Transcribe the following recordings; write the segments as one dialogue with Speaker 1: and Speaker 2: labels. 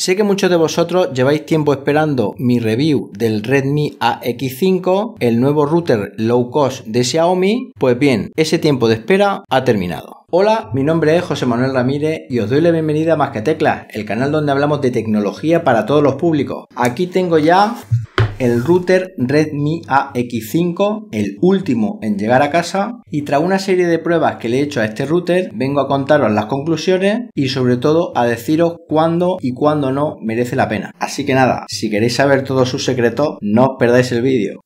Speaker 1: Sé que muchos de vosotros lleváis tiempo esperando mi review del Redmi AX5, el nuevo router low cost de Xiaomi. Pues bien, ese tiempo de espera ha terminado. Hola, mi nombre es José Manuel Ramírez y os doy la bienvenida a Más que Teclas, el canal donde hablamos de tecnología para todos los públicos. Aquí tengo ya el router Redmi AX5, el último en llegar a casa, y tras una serie de pruebas que le he hecho a este router, vengo a contaros las conclusiones y sobre todo a deciros cuándo y cuándo no merece la pena. Así que nada, si queréis saber todos sus secretos, no os perdáis el vídeo.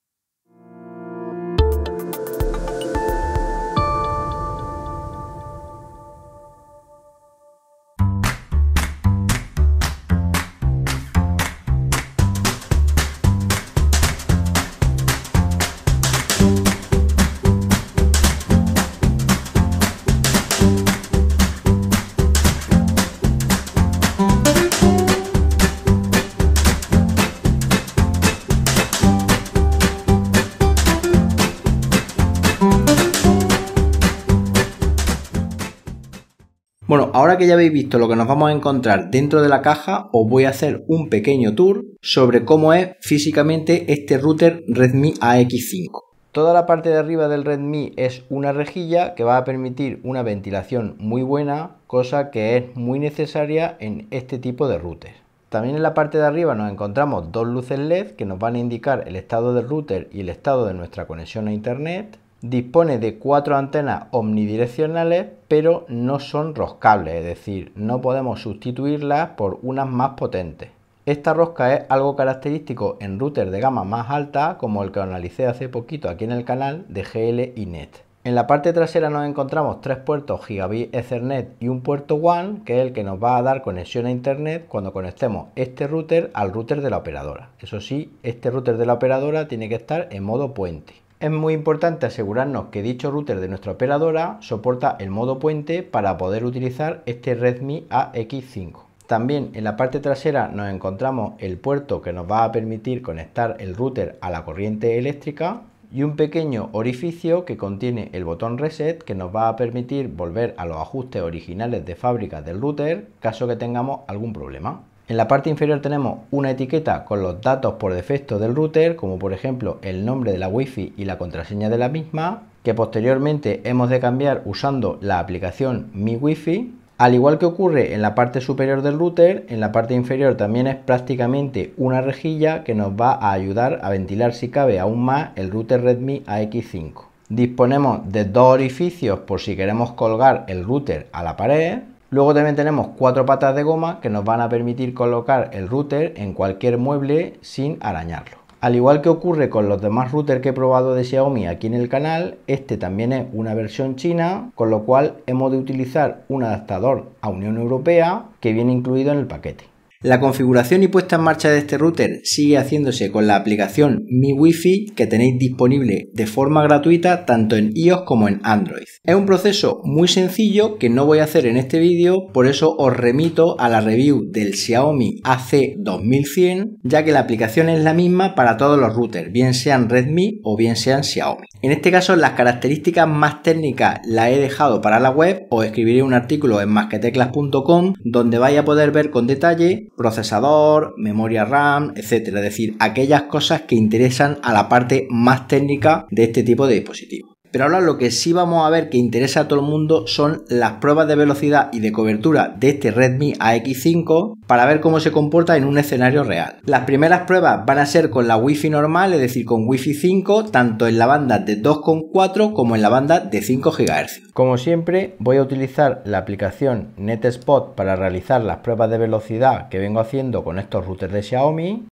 Speaker 1: Bueno, ahora que ya habéis visto lo que nos vamos a encontrar dentro de la caja, os voy a hacer un pequeño tour sobre cómo es físicamente este router Redmi AX5. Toda la parte de arriba del Redmi es una rejilla que va a permitir una ventilación muy buena, cosa que es muy necesaria en este tipo de routers. También en la parte de arriba nos encontramos dos luces LED que nos van a indicar el estado del router y el estado de nuestra conexión a internet. Dispone de cuatro antenas omnidireccionales, pero no son roscables, es decir, no podemos sustituirlas por unas más potentes. Esta rosca es algo característico en routers de gama más alta, como el que analicé hace poquito aquí en el canal de GL y NET. En la parte trasera nos encontramos tres puertos Gigabit Ethernet y un puerto WAN, que es el que nos va a dar conexión a internet cuando conectemos este router al router de la operadora. Eso sí, este router de la operadora tiene que estar en modo puente. Es muy importante asegurarnos que dicho router de nuestra operadora soporta el modo puente para poder utilizar este Redmi AX5. También en la parte trasera nos encontramos el puerto que nos va a permitir conectar el router a la corriente eléctrica y un pequeño orificio que contiene el botón reset que nos va a permitir volver a los ajustes originales de fábrica del router caso que tengamos algún problema. En la parte inferior tenemos una etiqueta con los datos por defecto del router, como por ejemplo el nombre de la Wi-Fi y la contraseña de la misma, que posteriormente hemos de cambiar usando la aplicación Mi Wi-Fi. Al igual que ocurre en la parte superior del router, en la parte inferior también es prácticamente una rejilla que nos va a ayudar a ventilar si cabe aún más el router Redmi AX5. Disponemos de dos orificios por si queremos colgar el router a la pared Luego también tenemos cuatro patas de goma que nos van a permitir colocar el router en cualquier mueble sin arañarlo. Al igual que ocurre con los demás routers que he probado de Xiaomi aquí en el canal, este también es una versión china, con lo cual hemos de utilizar un adaptador a Unión Europea que viene incluido en el paquete. La configuración y puesta en marcha de este router sigue haciéndose con la aplicación Mi Wi-Fi que tenéis disponible de forma gratuita tanto en iOS como en Android. Es un proceso muy sencillo que no voy a hacer en este vídeo, por eso os remito a la review del Xiaomi AC2100, ya que la aplicación es la misma para todos los routers, bien sean Redmi o bien sean Xiaomi. En este caso las características más técnicas las he dejado para la web, os escribiré un artículo en masqueteclas.com donde vais a poder ver con detalle procesador, memoria RAM, etcétera. Es decir, aquellas cosas que interesan a la parte más técnica de este tipo de dispositivos. Pero ahora lo que sí vamos a ver que interesa a todo el mundo son las pruebas de velocidad y de cobertura de este Redmi AX5 para ver cómo se comporta en un escenario real. Las primeras pruebas van a ser con la Wi-Fi normal, es decir, con Wi-Fi 5, tanto en la banda de 2,4 como en la banda de 5 GHz. Como siempre, voy a utilizar la aplicación NetSpot para realizar las pruebas de velocidad que vengo haciendo con estos routers de Xiaomi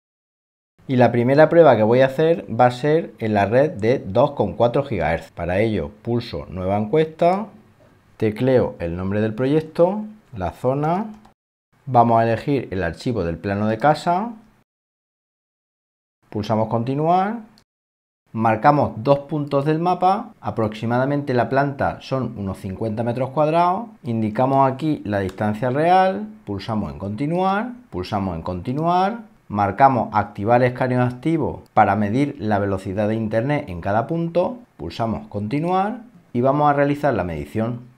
Speaker 1: y la primera prueba que voy a hacer va a ser en la red de 2,4 GHz. Para ello pulso nueva encuesta, tecleo el nombre del proyecto, la zona, vamos a elegir el archivo del plano de casa, pulsamos continuar, marcamos dos puntos del mapa, aproximadamente la planta son unos 50 metros cuadrados, indicamos aquí la distancia real, pulsamos en continuar, pulsamos en continuar, marcamos activar escaneo activo para medir la velocidad de internet en cada punto, pulsamos continuar y vamos a realizar la medición.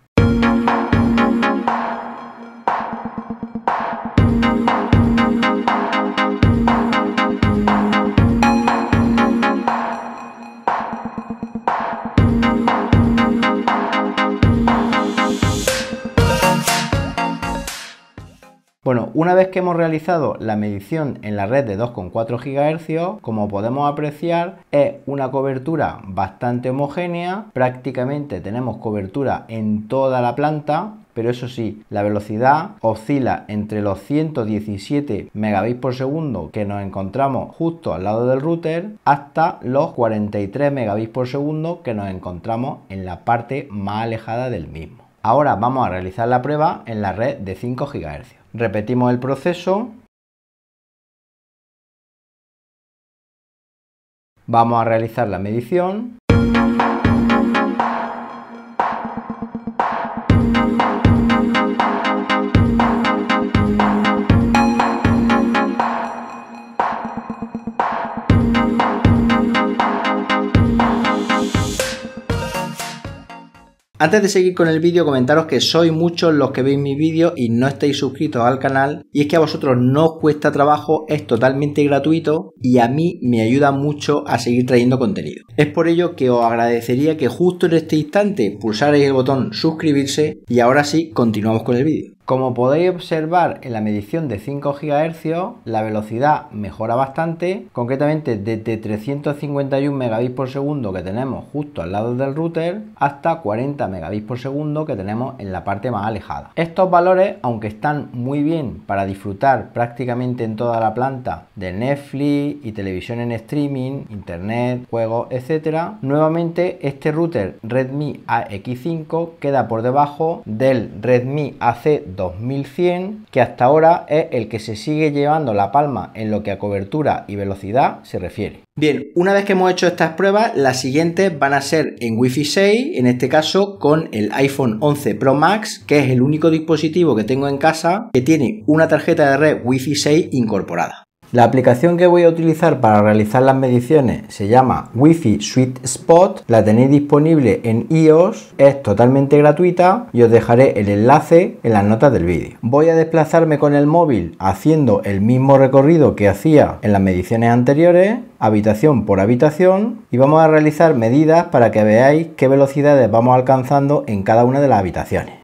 Speaker 1: Una vez que hemos realizado la medición en la red de 2,4 GHz, como podemos apreciar, es una cobertura bastante homogénea, prácticamente tenemos cobertura en toda la planta, pero eso sí, la velocidad oscila entre los 117 megabits por segundo que nos encontramos justo al lado del router hasta los 43 megabits por segundo que nos encontramos en la parte más alejada del mismo. Ahora vamos a realizar la prueba en la red de 5 GHz. Repetimos el proceso. Vamos a realizar la medición. Antes de seguir con el vídeo, comentaros que sois muchos los que veis mi vídeo y no estáis suscritos al canal. Y es que a vosotros no os cuesta trabajo, es totalmente gratuito y a mí me ayuda mucho a seguir trayendo contenido. Es por ello que os agradecería que justo en este instante pulsarais el botón suscribirse y ahora sí continuamos con el vídeo. Como podéis observar en la medición de 5 GHz, la velocidad mejora bastante, concretamente desde 351 megabits por segundo que tenemos justo al lado del router hasta 40 megabits por segundo que tenemos en la parte más alejada. Estos valores, aunque están muy bien para disfrutar prácticamente en toda la planta de Netflix y televisión en streaming, internet, juegos, etc., nuevamente este router Redmi AX5 queda por debajo del Redmi AC 2100, que hasta ahora es el que se sigue llevando la palma en lo que a cobertura y velocidad se refiere. Bien, una vez que hemos hecho estas pruebas, las siguientes van a ser en Wi-Fi 6, en este caso con el iPhone 11 Pro Max, que es el único dispositivo que tengo en casa que tiene una tarjeta de red Wi-Fi 6 incorporada. La aplicación que voy a utilizar para realizar las mediciones se llama Wi-Fi Sweet Spot, la tenéis disponible en iOS, es totalmente gratuita y os dejaré el enlace en las notas del vídeo. Voy a desplazarme con el móvil haciendo el mismo recorrido que hacía en las mediciones anteriores, habitación por habitación, y vamos a realizar medidas para que veáis qué velocidades vamos alcanzando en cada una de las habitaciones.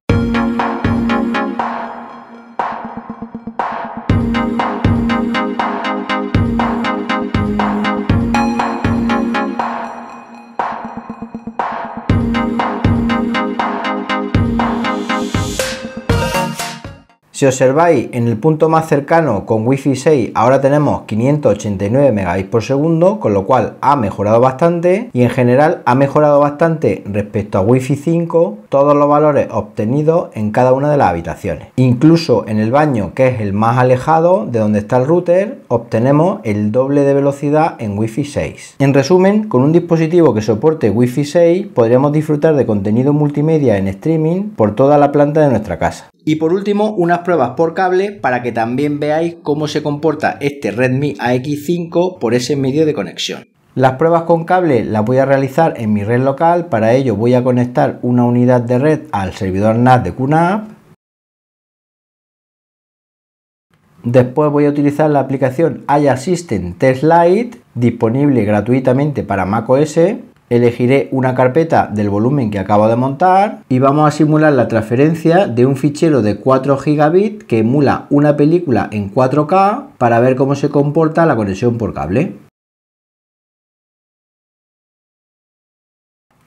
Speaker 1: Si observáis en el punto más cercano con Wi-Fi 6 ahora tenemos 589 megabits por segundo, con lo cual ha mejorado bastante y en general ha mejorado bastante respecto a Wi-Fi 5 todos los valores obtenidos en cada una de las habitaciones. Incluso en el baño, que es el más alejado de donde está el router, obtenemos el doble de velocidad en Wi-Fi 6. En resumen, con un dispositivo que soporte Wi-Fi 6 podremos disfrutar de contenido multimedia en streaming por toda la planta de nuestra casa. Y por último, unas pruebas por cable para que también veáis cómo se comporta este Redmi AX5 por ese medio de conexión. Las pruebas con cable las voy a realizar en mi red local, para ello voy a conectar una unidad de red al servidor NAS de QNAP. Después voy a utilizar la aplicación iAssistant Test Lite, disponible gratuitamente para macOS elegiré una carpeta del volumen que acabo de montar y vamos a simular la transferencia de un fichero de 4 gigabits que emula una película en 4K para ver cómo se comporta la conexión por cable.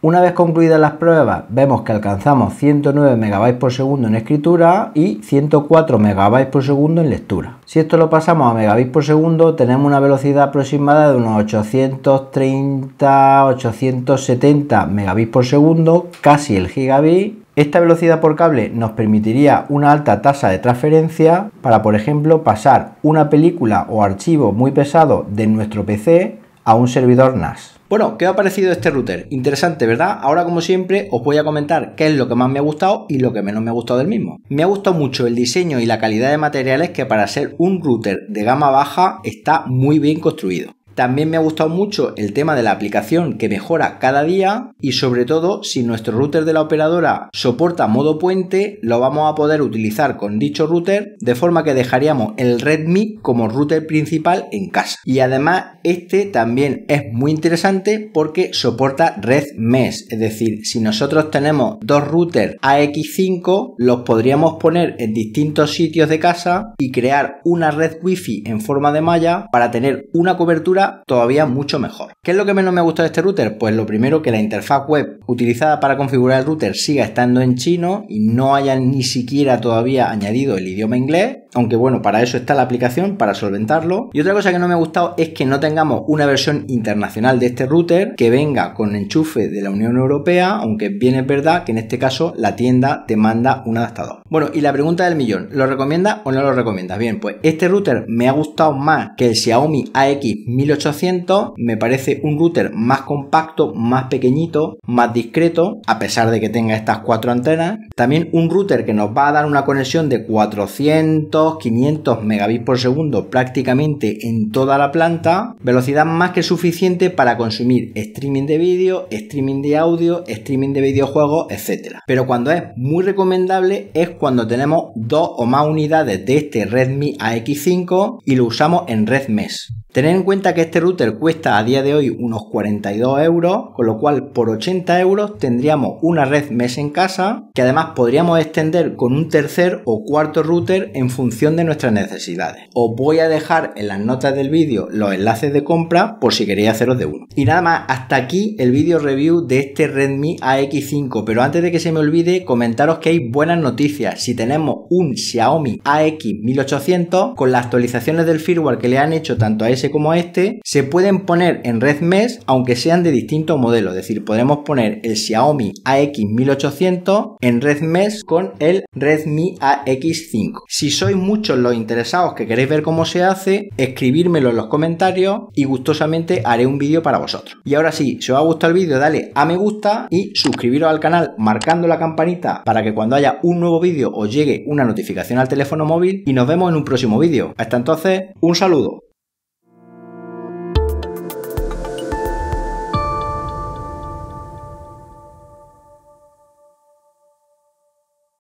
Speaker 1: Una vez concluidas las pruebas, vemos que alcanzamos 109 MB por segundo en escritura y 104 MB por segundo en lectura. Si esto lo pasamos a megabits por segundo, tenemos una velocidad aproximada de unos 830-870 megabits por segundo, casi el gigabit. Esta velocidad por cable nos permitiría una alta tasa de transferencia para, por ejemplo, pasar una película o archivo muy pesado de nuestro PC a un servidor NAS. Bueno, ¿qué os ha parecido este router? Interesante, ¿verdad? Ahora, como siempre, os voy a comentar qué es lo que más me ha gustado y lo que menos me ha gustado del mismo. Me ha gustado mucho el diseño y la calidad de materiales que para ser un router de gama baja está muy bien construido. También me ha gustado mucho el tema de la aplicación que mejora cada día y sobre todo si nuestro router de la operadora soporta modo puente, lo vamos a poder utilizar con dicho router de forma que dejaríamos el Redmi como router principal en casa. Y además este también es muy interesante porque soporta red mesh, es decir, si nosotros tenemos dos routers AX5, los podríamos poner en distintos sitios de casa y crear una red wifi en forma de malla para tener una cobertura todavía mucho mejor. ¿Qué es lo que menos me gusta de este router? Pues lo primero que la interfaz web utilizada para configurar el router siga estando en chino y no hayan ni siquiera todavía añadido el idioma inglés aunque bueno, para eso está la aplicación, para solventarlo. Y otra cosa que no me ha gustado es que no tengamos una versión internacional de este router que venga con enchufe de la Unión Europea, aunque bien es verdad que en este caso la tienda te manda un adaptador. Bueno, y la pregunta del millón, ¿lo recomienda o no lo recomiendas? Bien, pues este router me ha gustado más que el Xiaomi AX1800, me parece un router más compacto, más pequeñito, más discreto, a pesar de que tenga estas cuatro antenas. También un router que nos va a dar una conexión de 400 500 megabits por segundo prácticamente en toda la planta, velocidad más que suficiente para consumir streaming de vídeo, streaming de audio, streaming de videojuegos, etc. Pero cuando es muy recomendable es cuando tenemos dos o más unidades de este Redmi AX5 y lo usamos en red mesh. Tened en cuenta que este router cuesta a día de hoy unos 42 euros, con lo cual por 80 euros tendríamos una red mesh en casa que además podríamos extender con un tercer o cuarto router en función de nuestras necesidades. Os voy a dejar en las notas del vídeo los enlaces de compra por si queréis haceros de uno. Y nada más, hasta aquí el vídeo review de este Redmi AX5, pero antes de que se me olvide comentaros que hay buenas noticias. Si tenemos un Xiaomi AX1800 con las actualizaciones del firmware que le han hecho tanto a ese como este, se pueden poner en red mesh aunque sean de distintos modelos. Es decir, podemos poner el Xiaomi AX1800 en red mesh con el Redmi AX5. Si sois muchos los interesados que queréis ver cómo se hace, escribírmelo en los comentarios y gustosamente haré un vídeo para vosotros. Y ahora sí, si os ha gustado el vídeo, dale a me gusta y suscribiros al canal marcando la campanita para que cuando haya un nuevo vídeo os llegue una notificación al teléfono móvil y nos vemos en un próximo vídeo. Hasta entonces, un saludo.